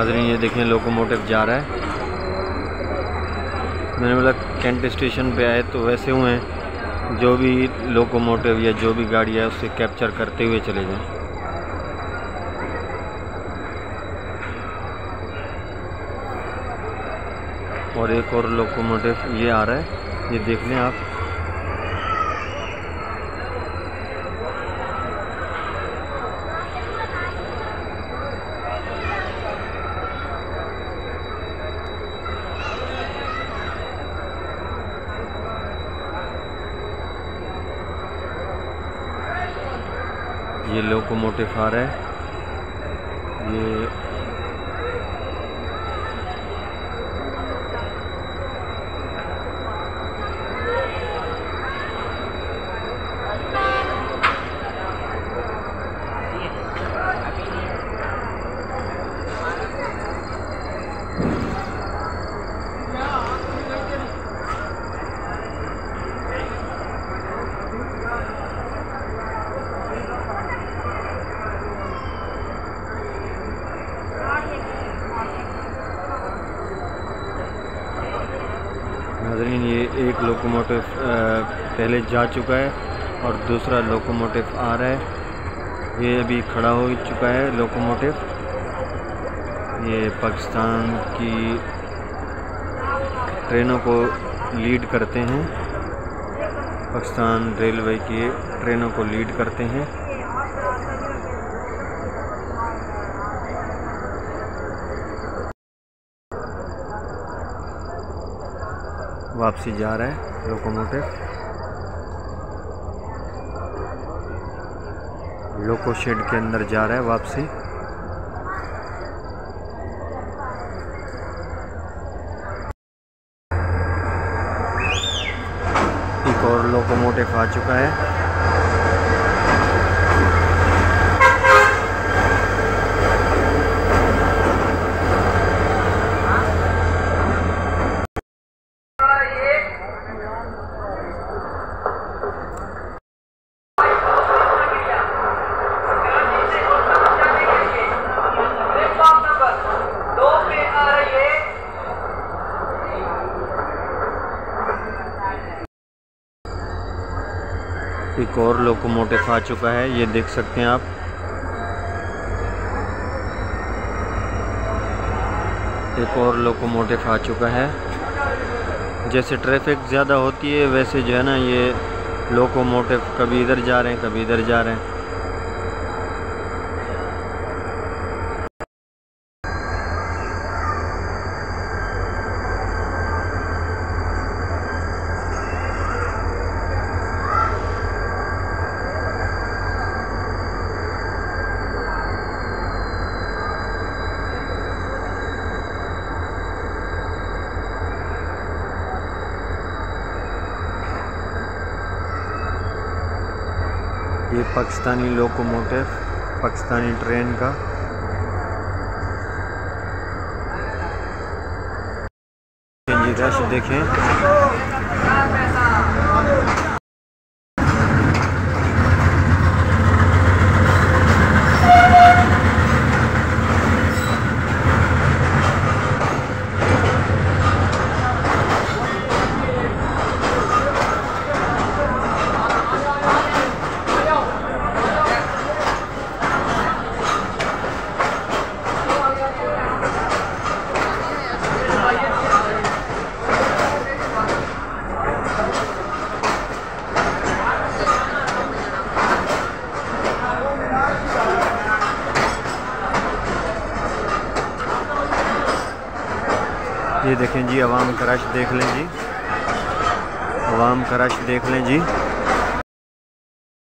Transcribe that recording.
नाजरीन, ये देखें लोकोमोटिव जा रहा है। मैंने बोला कैंट स्टेशन पे आए तो वैसे हुए हैं। जो भी लोकोमोटिव या जो भी गाड़ी है, उससे कैप्चर करते हुए चले जाएँ। और एक और लोकोमोटिव ये आ रहा है। ये देख लें आप। ये लोकोमोटिव रहा है। ये नाजरीन, ये एक लोकोमोटिव पहले जा चुका है और दूसरा लोकोमोटिव आ रहा है। ये अभी खड़ा हो चुका है लोकोमोटिव ये पाकिस्तान की ट्रेनों को लीड करते हैं। पाकिस्तान रेलवे की ट्रेनों को लीड करते हैं। वापसी जा रहा है लोकोमोटिव। लोको शेड के अंदर जा रहा है वापसी। एक और लोकोमोटिव आ चुका है। एक और लोकोमोटिव आ चुका है, ये देख सकते हैं आप। एक और लोकोमोटिव आ चुका है। जैसे ट्रैफ़िक ज़्यादा होती है, वैसे जो है ना ये लोकोमोटिव कभी इधर जा रहे हैं, कभी इधर जा रहे हैं। ये पाकिस्तानी लोकोमोटिव पाकिस्तानी ट्रेन का। रश देखें। ये देखें जी आवाम का देख लें जी। आवाम का देख लें जी।